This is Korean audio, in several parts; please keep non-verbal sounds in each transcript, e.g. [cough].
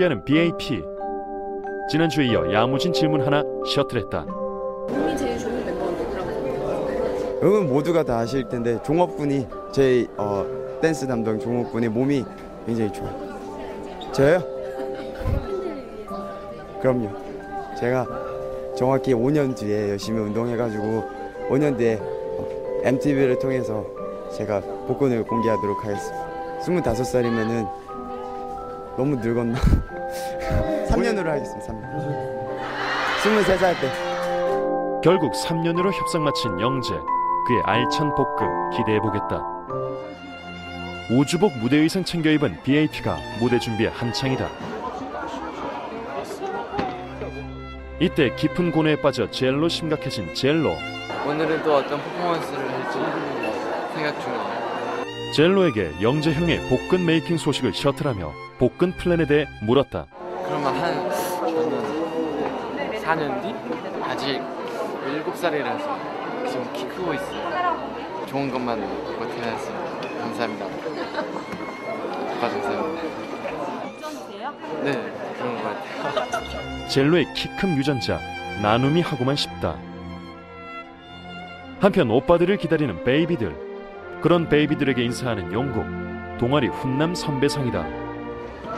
준비하는 BAP. 지난주에 이어 야무진 질문 하나 셔틀했다. 몸이 제일 좋은 멤버는 누구라고 생각해요? 응은 모두가 다 아실 텐데 종업군이 제 어, 댄스 담당 종업군의 몸이 굉장히 좋아요. 저요? 그럼요. 제가 정확히 5년 뒤에 열심히 운동해가지고 5년 뒤에 어, MTV를 통해서 제가 복권을 공개하도록 하겠습니다. 25살이면은 너무 늙었나? [laughs] 3년으로 하겠습니다. 3년. 23살 때. 결국 3년으로 협상 마친 영재. 그의 알찬 복급 기대해 보겠다. 우주복 무대 의상 챙겨 입은 BAP가 무대 준비에 한창이다. 이때 깊은 고뇌에 빠져 젤로 심각해진 젤로. 오늘은 또 어떤 퍼포먼스를 할지 생각 중이에요. 젤로에게 영재 형의 복근 making 소식을 셔틀하며 복근 플랜에 대해 물었다. 그러면 한 저는 4년 뒤 아직 7살이라서 지금 키 크고 있어요. 좋은 것만 못해서 감사합니다. 아빠 감사합니다. 네 그런 것 같아요. [laughs] 젤로의 키 큰 유전자 나눔이 하고만 싶다. 한편 오빠들을 기다리는 베이비들 그런 베이비들에게 인사하는 영국 동아리 훈남 선배상이다.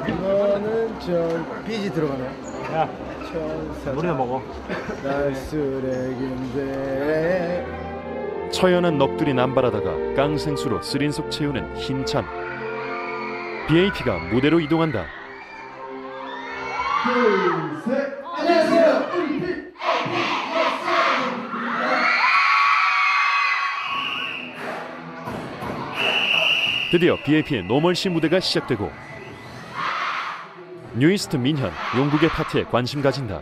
이거는 저 삐지 들어가나요? 야, 우리나 먹어. 날 쓰레기인데. 처연한 넋들이 남발하다가 깡생수로 쓰린속 채우는 힘찬 BAP가 무대로 이동한다. 드디어 BAP의 No Mercy 무대가 시작되고 뉴이스트 민현 용국의 파티에 관심 가진다.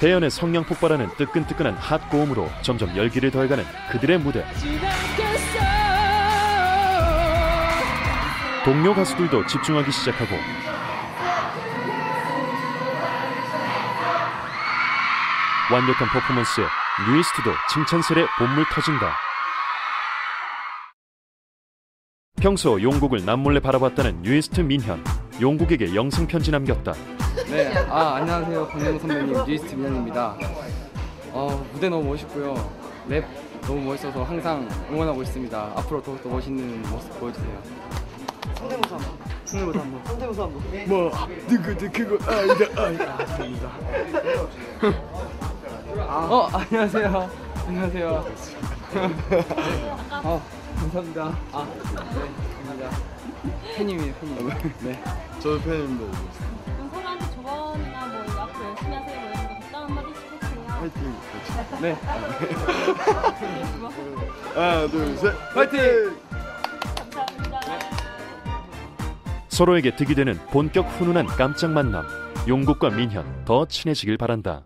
대현의 성량 폭발하는 뜨끈뜨끈한 핫 고음으로 점점 열기를 더해가는 그들의 무대. 동료 가수들도 집중하기 시작하고 완벽한 퍼포먼스에 뉴이스트도 칭찬 세례 봇물 터진다. 평소 용국을 남몰래 바라봤다는 뉴이스트 민현 용국에게 영상 편지 남겼다. 네, 아 안녕하세요 박명호 선배님 뉴이스트 민현입니다. 어 무대 너무 멋있고요, 랩 너무 멋있어서 항상 응원하고 있습니다. 앞으로 더욱더 멋있는 모습 보여주세요. 성대모사 한번. 성대모사 한번. 성대모사 한번. 뭐 누구 누구 아이다 아이다. 아, 죄송합니다. 어 안녕하세요. 안녕하세요. 어 감사합니다. 아 네, 감사합니다. 팬님이에요 팬님. 네. 저도 팬입니다. 그럼 서로한테 조언이나 뭐 앞으로 열심히 하세요 뭐 이런 거 답장 한마디 해주세요. 화이팅. 네. [laughs] 하나, 둘, 셋. 화이팅! 감사합니다. 서로에게 득이 되는 본격 훈훈한 깜짝 만남. 용국과 민현 더 친해지길 바란다.